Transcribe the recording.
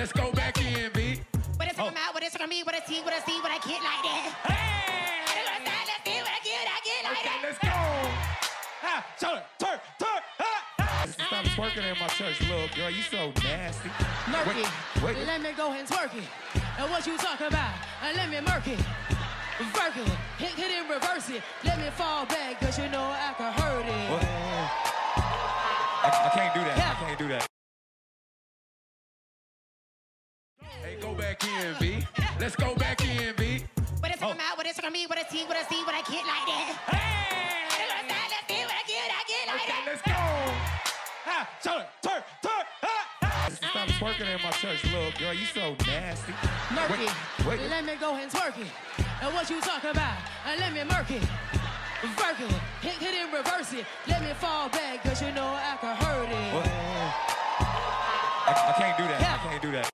Let's go back in, B. What it's from out, what it's from me, what it's T, what it's C, what I get like that. Hey! Let's see what I get, I get like Okay, that. let's go. Ah, shoulder, turn, turn, ah. Stop twerking in my church, little girl. You so nasty. Murky. Wait, wait. Let me go and twerk it. And what you talking about? And let me murk it. Work it. Hit, hit and reverse it. Let me fall back, cause you know I can hurt it. What? I, I can't do that. Yeah. I can't do that. Hey, go back in, B. Let's go back in, B. What it's Oh. from out, what it's from me, what it's T, what it's C, what I get like that. Hey! Let's see what I get, I get like Okay, that. let's go. Ah, shoulder, turn, turn, ah. Stop twerking in my church, little girl. You so nasty. Murky. Wait, wait. Let me go and twerk it. And what you talking about? And let me murk it. Work it. Hit, hit and reverse it. Let me fall back, cause you know I can hurt it. What? I, I can't do that. Yeah. I can't do that.